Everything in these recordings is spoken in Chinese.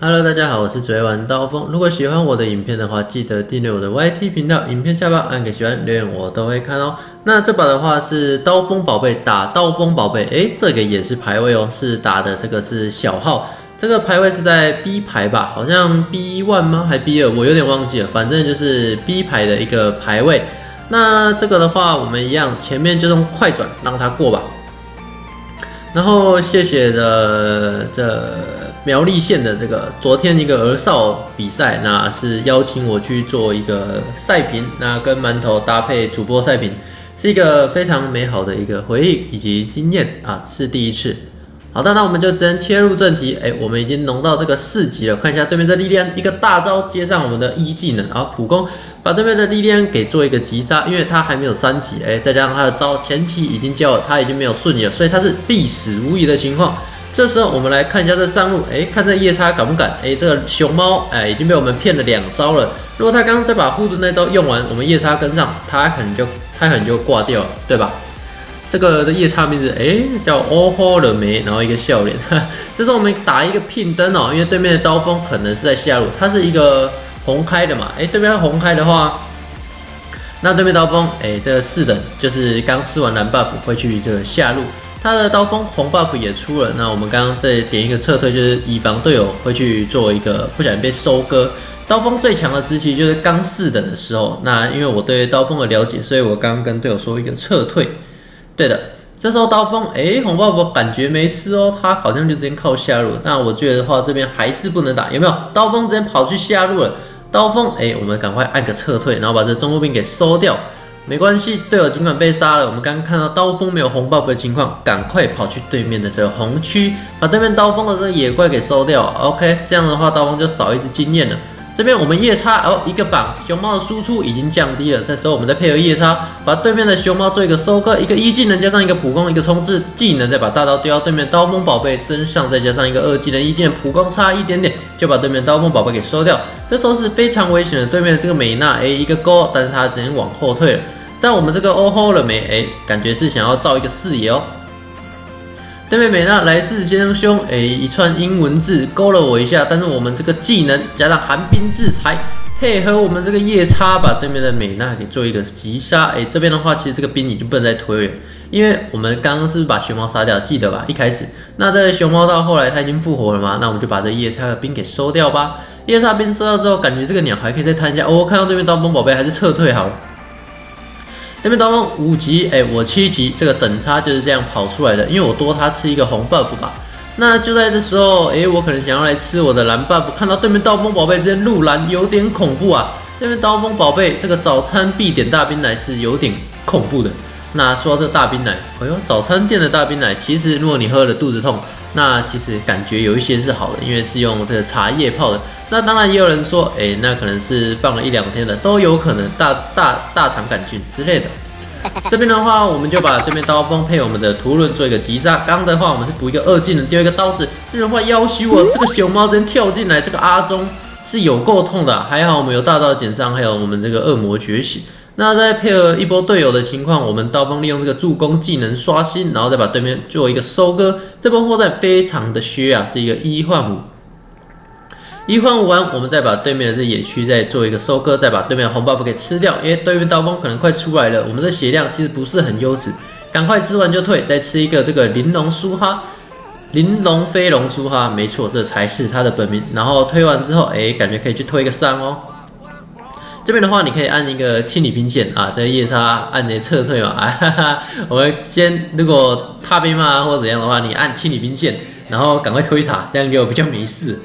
Hello，大家好，我是只会玩刀锋。如果喜欢我的影片的话，记得订阅我的 YT 频道。影片下方按个喜欢，留言我都会看哦。那这把的话是刀锋宝贝打刀锋宝贝，诶，这个也是排位哦，是打的这个是小号，这个排位是在 B 排吧？好像 B one 吗？还 B 二？我有点忘记了，反正就是 B 排的一个排位。那这个的话，我们一样，前面就用快转让它过吧。然后谢谢的这。苗栗县的这个昨天一个儿少比赛，那是邀请我去做一个赛评，那跟馒头搭配主播赛评，是一个非常美好的一个回忆以及经验啊，是第一次。好的，那我们就直接切入正题，哎，我们已经浓到这个四级了，看一下对面这莉莉安一个大招接上我们的一技能，然后普攻把对面的莉莉安给做一个击杀，因为他还没有三级，哎，再加上他的招前期已经教了，他已经没有瞬移了，所以他是必死无疑的情况。这时候我们来看一下这上路，哎，看这夜叉敢不敢？哎，这个熊猫，哎，已经被我们骗了两招了。如果他刚刚再把护盾那招用完，我们夜叉跟上，他可能就他可能就挂掉了，对吧？这个的夜叉名字，哎，叫哦吼了没？然后一个笑脸。这时候我们打一个聘灯哦，因为对面的刀锋可能是在下路，它是一个红开的嘛。哎，对面红开的话，那对面刀锋，哎，这个四等就是刚吃完蓝 buff 会去这个下路。他的刀锋红 buff 也出了，那我们刚刚再点一个撤退，就是以防队友会去做一个不小心被收割。刀锋最强的时期就是刚四等的时候，那因为我对刀锋的了解，所以我刚刚跟队友说一个撤退。对的，这时候刀锋哎红 buff 感觉没吃哦，他好像就直接靠下路。那我觉得的话，这边还是不能打，有没有？刀锋直接跑去下路了。刀锋哎，我们赶快按个撤退，然后把这中路兵给收掉。没关系，队友尽管被杀了，我们刚刚看到刀锋没有红 buff 的情况，赶快跑去对面的这个红区，把对面刀锋的这个野怪给收掉。OK，这样的话刀锋就少一只经验了。这边我们夜叉哦，一个榜熊猫的输出已经降低了，这时候我们再配合夜叉，把对面的熊猫做一个收割，一个一技能加上一个普攻，一个冲刺技能，再把大刀丢到对面刀锋宝贝身上，再加上一个二技能一技能普攻，差一点点就把对面刀锋宝贝给收掉。这时候是非常危险的，对面的这个美娜哎一个勾，但是他只能往后退了。在我们这个哦吼了没？哎，感觉是想要造一个视野哦。对面美娜来势汹汹，哎，一串英文字勾了我一下，但是我们这个技能加上寒冰制裁，配合我们这个夜叉，把对面的美娜给做一个击杀。哎，这边的话，其实这个兵已经不能再推了，因为我们刚刚是把熊猫杀掉？记得吧？一开始，那这个熊猫到后来它已经复活了嘛？那我们就把这夜叉的兵给收掉吧。夜叉兵收掉之后，感觉这个鸟还可以再探一下。哦，看到对面刀锋宝贝，还是撤退好了。对面刀锋五级，哎，我七级，这个等差就是这样跑出来的。因为我多他吃一个红 buff 吧。那就在这时候，哎，我可能想要来吃我的蓝 buff。看到对面刀锋宝贝直接入蓝，有点恐怖啊。对面刀锋宝贝这个早餐必点大冰奶是有点恐怖的。那说到这大冰奶，哎呦，早餐店的大冰奶，其实如果你喝了肚子痛。那其实感觉有一些是好的，因为是用这个茶叶泡的。那当然也有人说，哎，那可能是放了一两天的，都有可能大大大肠杆菌之类的。这边的话，我们就把对面刀锋配我们的图论做一个击杀。刚的话，我们是补一个二技能，丢一个刀子。这的话要挟我，这个熊猫真跳进来，这个阿忠是有够痛的。还好我们有大刀减伤，还有我们这个恶魔觉醒。那再配合一波队友的情况，我们刀锋利用这个助攻技能刷新，然后再把对面做一个收割。这波货战非常的削啊，是一个一换五，一换五完，我们再把对面的这野区再做一个收割，再把对面的红 buff 给吃掉。因为对面刀锋可能快出来了，我们的血量其实不是很优质，赶快吃完就退，再吃一个这个玲珑苏哈，玲珑飞龙苏哈，没错，这才是他的本名。然后推完之后，哎，感觉可以去推一个三哦。这边的话，你可以按一个清理兵线啊，在夜叉按那撤退嘛。哈哈，我们先如果怕被骂或者怎样的话，你按清理兵线，然后赶快推塔，这样就比较没事。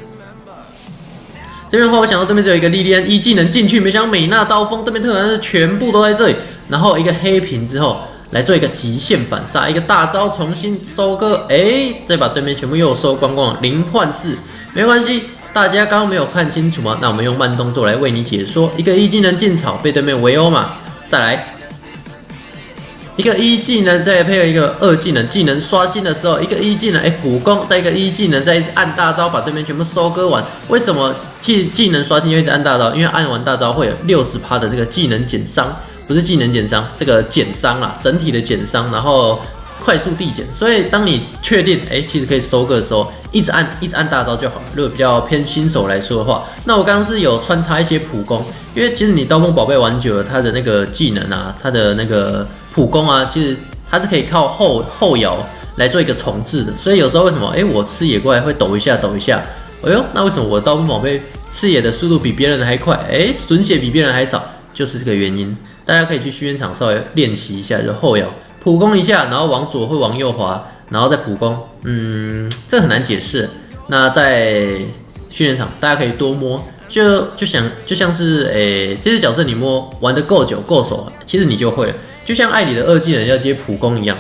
这边的话，我想到对面只有一个莉莉安一技能进去，没想到美娜刀锋对面特然是全部都在这里，然后一个黑屏之后，来做一个极限反杀，一个大招重新收割，哎，再把对面全部又收光光，零换四，没关系，大家刚刚没有看清楚吗？那我们用慢动作来为你解说，一个一技能进草被对面围殴嘛，再来。一个一技能再配合一个二技能，技能刷新的时候，一个一技能哎普攻，再一个一技能再一直按大招把对面全部收割完。为什么技技能刷新又一直按大招？因为按完大招会有六十趴的这个技能减伤，不是技能减伤，这个减伤啦，整体的减伤，然后快速递减。所以当你确定哎其实可以收割的时候，一直按一直按大招就好。如果比较偏新手来说的话，那我刚刚是有穿插一些普攻，因为其实你刀锋宝贝玩久了，它的那个技能啊，它的那个。普攻啊，其实它是可以靠后后摇来做一个重置的，所以有时候为什么哎我吃野怪会抖一下抖一下，哎呦，那为什么我刀锋宝贝吃野的速度比别人的还快？哎，损血比别人还少，就是这个原因。大家可以去训练场稍微练习一下，就后摇普攻一下，然后往左会往右滑，然后再普攻。嗯，这很难解释。那在训练场大家可以多摸，就就想就像是哎这只角色你摸玩的够久够熟，其实你就会了。就像艾里的二技能要接普攻一样，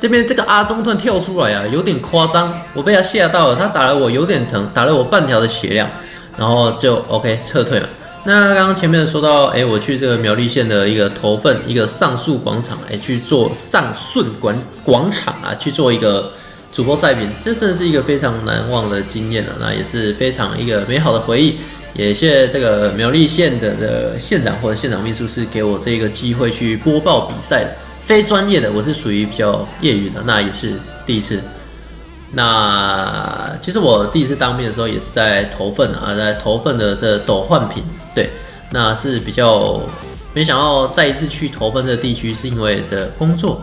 这边这个阿中突然跳出来啊，有点夸张，我被他吓到了，他打了我有点疼，打了我半条的血量，然后就 OK 撤退了。那刚刚前面说到，哎，我去这个苗栗县的一个头份一个上述广场，哎，去做上顺广广场啊，去做一个主播赛评，这真的是一个非常难忘的经验啊，那也是非常一个美好的回忆。也谢这个苗栗县的的县长或者县长秘书是给我这个机会去播报比赛的，非专业的，我是属于比较业余的，那也是第一次。那其实我第一次当面的时候也是在投份啊，在投份的这斗换品，对，那是比较没想到再一次去投奔这个地区，是因为这工作。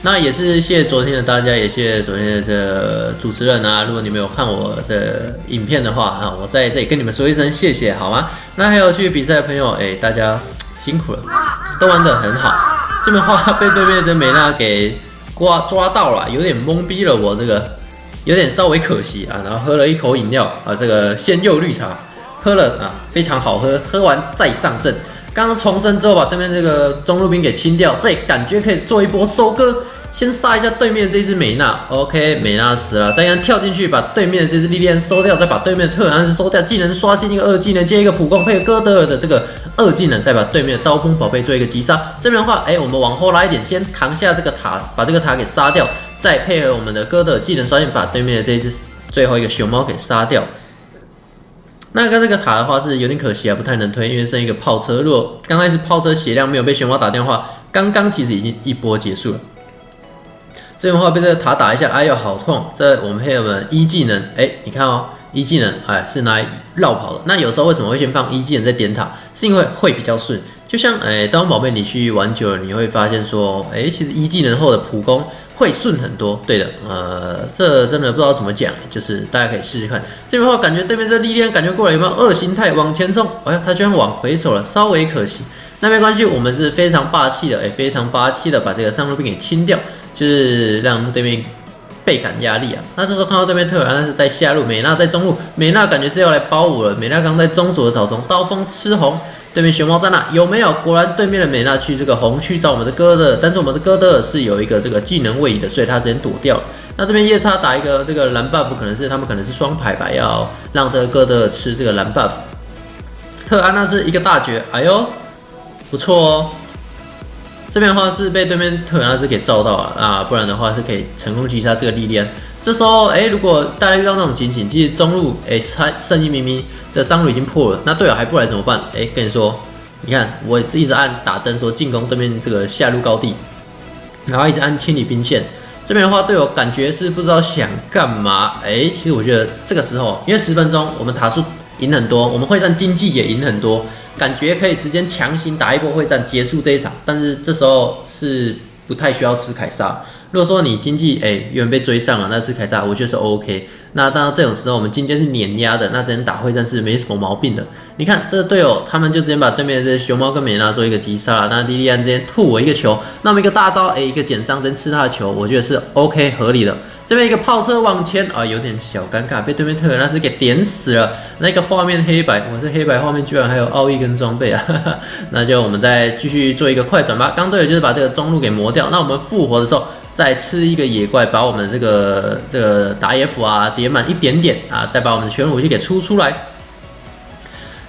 那也是谢谢昨天的大家，也谢谢昨天的主持人啊。如果你们有看我的影片的话啊，我在这里跟你们说一声谢谢，好吗？那还有去比赛的朋友，哎，大家辛苦了，都玩得很好。这边话被对面的美娜给刮抓到了，有点懵逼了，我这个有点稍微可惜啊。然后喝了一口饮料啊，这个鲜柚绿茶，喝了啊，非常好喝。喝完再上阵。刚刚重生之后把对面这个中路兵给清掉，这感觉可以做一波收割。先杀一下对面这只美娜，OK，美娜死了。再让跳进去把对面的这只莉莉安收掉，再把对面的特兰斯收掉。技能刷新一个二技能，接一个普攻配合哥德尔的这个二技能，再把对面的刀锋宝贝做一个击杀。这边的话，哎，我们往后拉一点，先扛下这个塔，把这个塔给杀掉，再配合我们的哥德尔技能刷新，把对面的这只最后一个熊猫给杀掉。那刚这个塔的话是有点可惜啊，不太能推，因为剩一个炮车。如果刚开始炮车血量没有被熊猫打电话，刚刚其实已经一波结束了。这边的话被这个塔打一下，哎呦好痛！这我们配合我们一技能，哎，你看哦，一技能哎是拿来绕跑的。那有时候为什么会先放一技能再点塔？是因为会比较顺。就像哎，当宝贝你去玩久了，你会发现说，哎，其实一技能后的普攻。会顺很多，对的，呃，这真的不知道怎么讲，就是大家可以试试看。这边的话，感觉对面这力量感觉过来有没有二形态往前冲？哎呀，他居然往回走了，稍微可惜。那没关系，我们是非常霸气的，哎，非常霸气的把这个上路兵给清掉，就是让对面倍感压力啊。那这时候看到对面特尔安是在下路，美娜在中路，美娜感觉是要来包我了。美娜刚在中左的草丛，刀锋吃红。对面熊猫在那有没有？果然对面的美娜去这个红区找我们的哥德，但是我们的哥德是有一个这个技能位移的，所以他直接躲掉了。那这边夜叉打一个这个蓝 buff，可能是他们可能是双排吧，要让这个哥德吃这个蓝 buff。特安娜是一个大绝，哎呦，不错哦。这边的话是被对面特安娜是给照到了啊，不然的话是可以成功击杀这个莉莉安。这时候哎，如果大家遇到那种情景，其实中路哎，差圣衣明明。这上路已经破了，那队友还不来怎么办？哎，跟你说，你看我是一直按打灯说进攻对面这个下路高地，然后一直按清理兵线。这边的话，队友感觉是不知道想干嘛。哎，其实我觉得这个时候，因为十分钟我们塔数赢很多，我们会战经济也赢很多，感觉可以直接强行打一波会战结束这一场。但是这时候是不太需要吃凯撒，如果说你经济哎有人被追上了，那吃凯撒，我觉得是 OK。那当然这种时候我们今天是碾压的，那这人打会战是没什么毛病的。你看这队友他们就直接把对面的这些熊猫跟美娜做一个击杀了，那莉莉安直接吐我一个球，那么一个大招哎一个减伤真吃他的球，我觉得是 OK 合理的。这边一个炮车往前啊，有点小尴尬，被对面特尔纳斯给点死了。那个画面黑白，我这黑白画面居然还有奥义跟装备啊！那就我们再继续做一个快转吧。刚队友就是把这个中路给磨掉，那我们复活的时候再吃一个野怪，把我们这个这个打野斧啊叠满一点点啊，再把我们的全武器给出出来。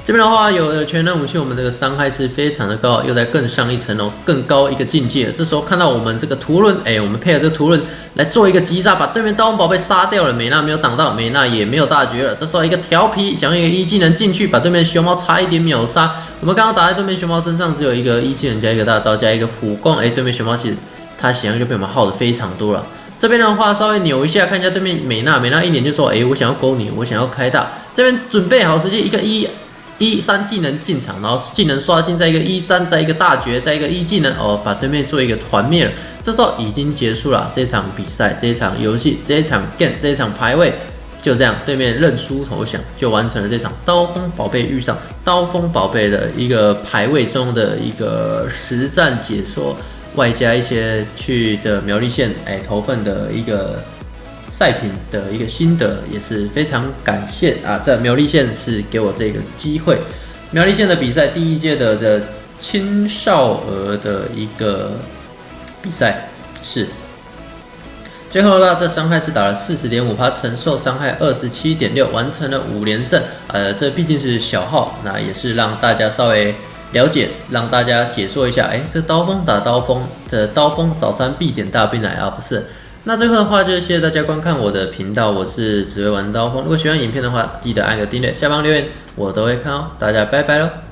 这边的话，有全能武器，我们这个伤害是非常的高，又在更上一层楼，更高一个境界。这时候看到我们这个图论，哎，我们配合这个图论来做一个击杀，把对面刀王宝贝杀掉了。美娜没有挡到，美娜也没有大绝了。这时候一个调皮，想用一个一技能进去，把对面熊猫差一点秒杀。我们刚刚打在对面熊猫身上，只有一个一技能加一个大招加一个普攻，哎，对面熊猫其实它血量就被我们耗的非常多了。这边的话稍微扭一下，看一下对面美娜，美娜一脸就说，哎，我想要勾你，我想要开大。这边准备好直接一个一。一三技能进场，然后技能刷新，在一个一三，在一个大绝，在一个一技能哦，把对面做一个团灭了。这时候已经结束了这场比赛，这一场游戏，这一场 game，这一场排位，就这样，对面认输投降，就完成了这场刀锋宝贝遇上刀锋宝贝的一个排位中的一个实战解说，外加一些去这苗栗县哎投份的一个。赛品的一个心得也是非常感谢啊，在苗栗县是给我这个机会。苗栗县的比赛第一届的这青少儿的一个比赛是，最后呢，这伤害是打了四十点五趴，承受伤害二十七点六，完成了五连胜。呃，这毕竟是小号，那也是让大家稍微了解，让大家解说一下。哎，这刀锋打刀锋，这刀锋早餐必点大冰奶啊，不是？那最后的话，就是谢谢大家观看我的频道，我是只会玩刀锋。如果喜欢影片的话，记得按个订阅，下方留言我都会看哦。大家拜拜喽。